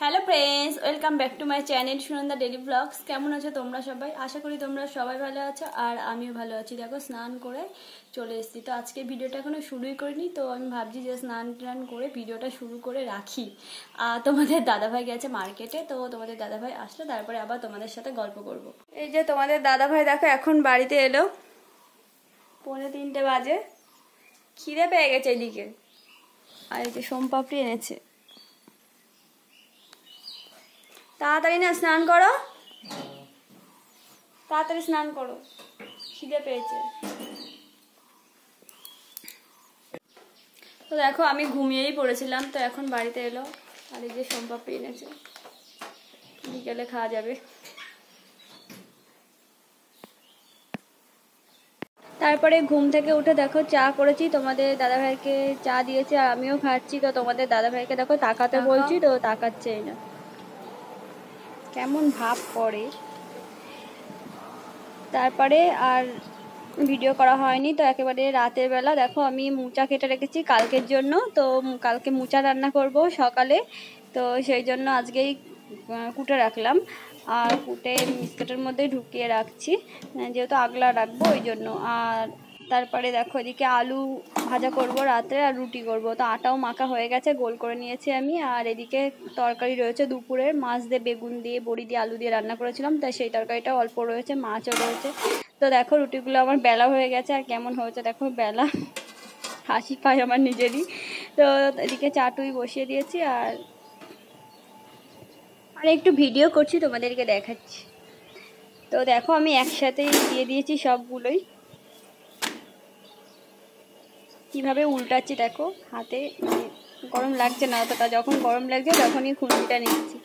Hello friends welcome back to my channel Sunanda daily vlogs কেমন আছো তোমরা সবাই? আশা করি তোমরা সবাই ভালো আছো, আর আমিও ভালো আছি। দেখো, স্নান করে চলে এসেছি। তো আজকে ভিডিওটা এখনও শুরুই করিনি, তো আমি ভাবছি যে স্নান টান করে ভিডিওটা শুরু করে রাখি। আর তোমাদের দাদাভাই গেছে মার্কেটে, তো তোমাদের দাদাভাই আসলে, তারপরে আবার তোমাদের সাথে গল্প করব। এই যে তোমাদের দাদাভাই, দেখো, এখন বাড়িতে এলো। পৌনে তিনটে বাজে। খিদে পেয়ে গেছে এদিকে। আর এই যে সোমপাপড়ি এনেছে। তাড়াতাড়ি না স্নান করো। তাড়াতাড়ি স্নান করো। খিদে পেয়েছে। তো দেখো আমি ঘুমিয়েই পড়েছিলাম তো এখন বাড়িতে এলো। আর এই যে সোমপাপড়ি এনেছে। বিকেলে খাওয়া যাবে। তারপরে ঘুম থেকে উঠে দেখো চা করেছি। তোমাদের দাদাভাইকে চা দিয়েছে আর আমিও খাচ্ছি। তো তোমাদের দাদাভাইকে দেখো তাকাতে বলছি তো তাকাচ্ছেই না। কেমন ভাব করে তারপরে আর ভিডিও করা হয়নি, তো একেবারে রাতের বেলা। দেখো, আমি মুচা কেটে রেখেছি কালকের জন্য, তো কালকে মুচা রান্না করব সকালে। তো সেই জন্য আজকেই কুটে রাখলাম। আর কুটে বিস্কুটের মধ্যে ঢুকিয়ে রাখছি, যেহেতু আগলা রাখব, ওই জন্য। আর তারপরে দেখো এদিকে আলু ভাজা করব রাত্রে আর রুটি করব। তো আটাও মাখা হয়ে গেছে, গোল করে নিয়েছি আমি। আর এদিকে তরকারি রয়েছে দুপুরের মাছ দিয়ে বেগুন দিয়ে, বড়ি দিয়ে, আলু দিয়ে রান্না করেছিলাম। তাই সেই তরকারিটা অল্প রয়েছে, মাছও রয়েছে। তো দেখো রুটিগুলো আমার বেলা হয়ে গেছে, আর কেমন হয়েছে দেখো বেলা। হাসি পায় আমার নিজেরই। তো এদিকে চাটুই বসিয়ে দিয়েছি আর আর একটু ভিডিও করছি, তোমাদেরকে দেখাচ্ছি। তো দেখো আমি একসাথেই দিয়ে দিয়েছি সবগুলোই। কীভাবে উল্টাচ্ছি দেখো, হাতে মানে গরম লাগছে না অতটা, যখন গরম লাগছে তখনই খুন্তিটা নিচ্ছি।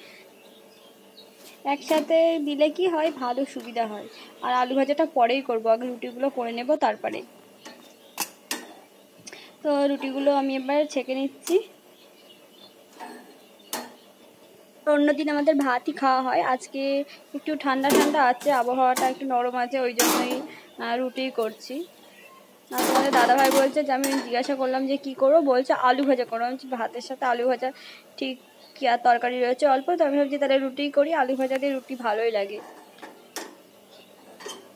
একসাথে দিলে কি হয়? ভালো সুবিধা হয়। আর আলু ভাজাটা পরেই করব, আগে রুটিগুলো করে নেব তারপরে। তো রুটিগুলো আমি এবার ছেঁকে নিচ্ছি। অন্যদিন আমাদের ভাতই খাওয়া হয়। আজকে একটু ঠান্ডা ঠান্ডা আছে, আবহাওয়াটা একটু নরম আছে, ওই জন্যই রুটি করছি। আর তোমাদের দাদাভাই বলছে যে, আমি জিজ্ঞাসা করলাম যে, কি করব? বলছে, আলু ভাজা করো আমি ভাতের সাথে আলু ভাজা ঠিক কি আর তরকারি রয়েছে অল্প? তো আমি ভাবছি, তাহলে রুটি করি, আলু ভাজা দিয়ে রুটি ভালোই লাগে।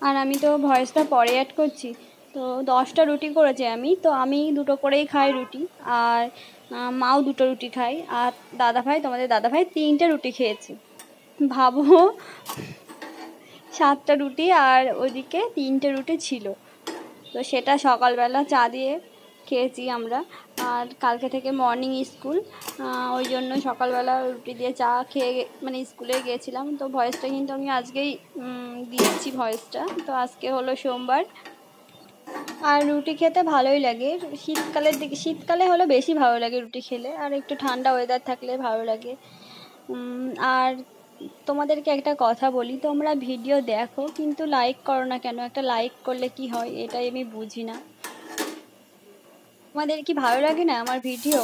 আর আমি তো ভয়েসটা পরে অ্যাড করছি। তো দশটা রুটি করেছি আমি, তো আমি দুটো করেই খাই রুটি, আর মাও দুটো রুটি খাই আর দাদাভাই, তোমাদের দাদাভাই তিনটে রুটি খেয়েছে। ভাবো, সাতটা রুটি আর ওইদিকে তিনটে রুটি ছিল। তো সেটা সকালবেলা চা দিয়ে খেয়েছি আমরা। আর কালকে থেকে মর্নিং স্কুল ওই জন্য সকালবেলা রুটি দিয়ে চা খেয়ে মানে স্কুলে গিয়েছিলাম। তো ভয়েসটা কিন্তু আমি আজকেই দিয়েছি ভয়েসটা তো আজকে হলো সোমবার। আর রুটি খেতে ভালোই লাগে। শীতকালের দিকে শীতকালে হলো বেশি ভালো লাগে রুটি খেলে। আর একটু ঠান্ডা ওয়েদার থাকলে ভালো লাগে। আর তোমাদেরকে একটা কথা বলি, তোমরা ভিডিও দেখো, কিন্তু লাইক করো না কেন? একটা লাইক করলে কি হয়? এটাই আমি বুঝি না। তোমাদের কি ভালো লাগে না আমার ভিডিও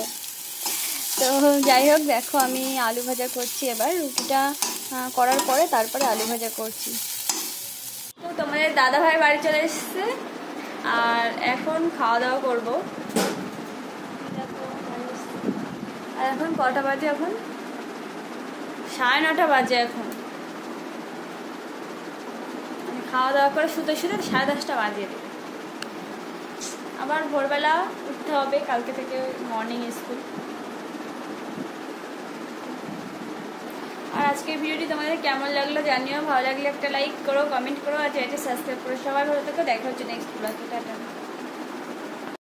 তো যাই হোক, দেখো আমি আলু ভাজা করছি এবার। রুটিটা করার পরে তারপরে আলু ভাজা করছি। তো তোমাদের দাদা ভাই বাড়ি চলে এসছে, আর এখন খাওয়া দাওয়া করব। আর এখন কটা বাজে এখন? সাড়ে নটা বাজে এখন। খাওয়া দাওয়া করে শুতে শুতে সাড়ে দশটা বাজে। আবার ভোরবেলা উঠতে হবে, কালকে থেকে মর্নিং স্কুল আর আজকের ভিডিওটি তোমাদের কেমন লাগল জানিও। ভালো লাগলে একটা লাইক করো কমেন্ট করো, আর চ্যানেলটি সাবস্ক্রাইব করো। সবাই ভালো থেকো। দেখা হচ্ছে নেক্সট ব্লগে টাটা।